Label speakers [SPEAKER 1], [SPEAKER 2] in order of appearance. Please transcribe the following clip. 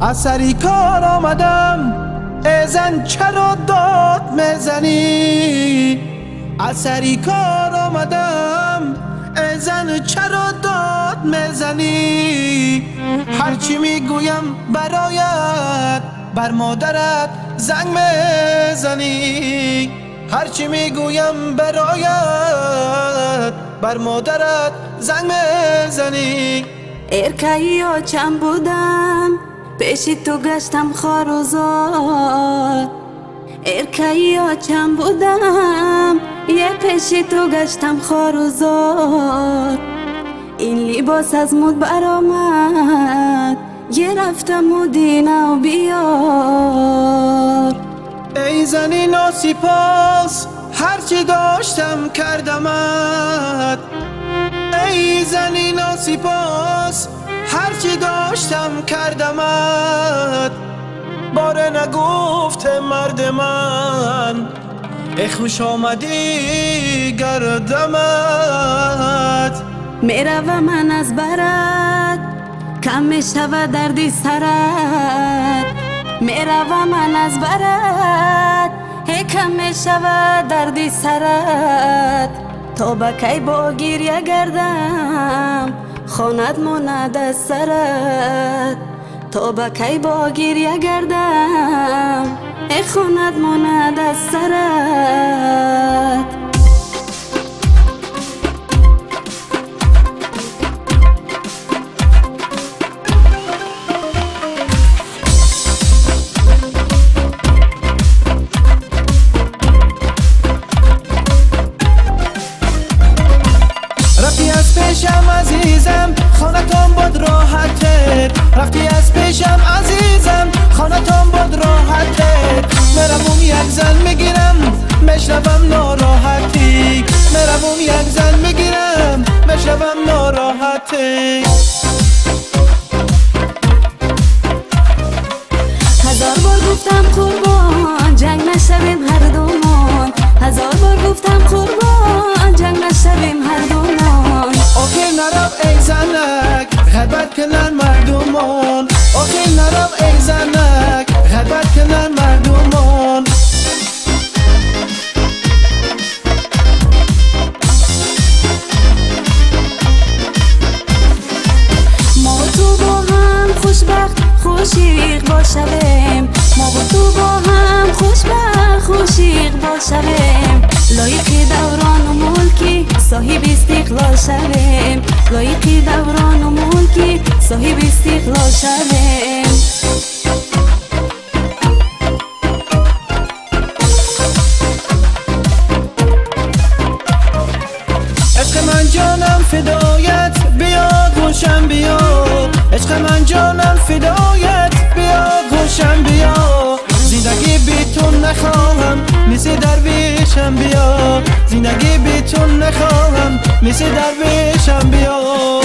[SPEAKER 1] از سری کار آمدم ازن چرا داد می‌زنی؟ از سری کار آمدم ازن چرا داد می‌زنی؟ هرچی می‌گویم برایت بر مادرت زنگ می‌زنی. هرچی می‌گویم برایت بر مادرت زنگ می‌زنی.
[SPEAKER 2] ارکایی چم بودم پیشی تو گشتم خاروزار ارکایی چم بودم یه پیشی تو گشتم خاروزار این لباس از مود برآمد رفتم و دینا و بیار.
[SPEAKER 1] ای زنی ناسپاس هرچی داشتم کردمت. ای زنی ناسپاس هرچی داشتم کردمت باره نگفت مرد من. ای خوش آمدی گردمت.
[SPEAKER 2] می‌روم من از برد کم می‌شود دردی سرت می‌روم من از برد هی کم می‌شود دردی سرت تا با کی با گیریه گردم خاند ماند از سرت. تا با کی با گیریه گردم؟ ای خاند ماند از سرت.
[SPEAKER 1] پیشم عزیزم خانتان بود راحته. رفتی از پیشم عزیزم خانتان بود راحته. مروم یک زن می‌گیرم مشربم ناراحتی. مروم یک زن می‌گیرم مشربم ناراحتی.
[SPEAKER 2] هزار بار گفتم قربان جنگ نشویم هر دومان. هزار بار گفتم
[SPEAKER 1] کنن مردمان. آخه نرم ای زنک غیبت کنن مردمان.
[SPEAKER 2] ما تو با هم خوشبخت خوشیق باشویم. ما با تو با هم خوشبخت خوشیق باشویم. لایق دوران و ملکی صاحب استقلال شویم. لایق صاحب استقلال شویم
[SPEAKER 1] عشق من جانم فدایت بیا گوشم بیا عشق من جانم فدایت بیا گوشم بیا زندگی بی تو نخواهم مثل درویشم بیا زندگی بی تو نخواهم مثل درویشم بیا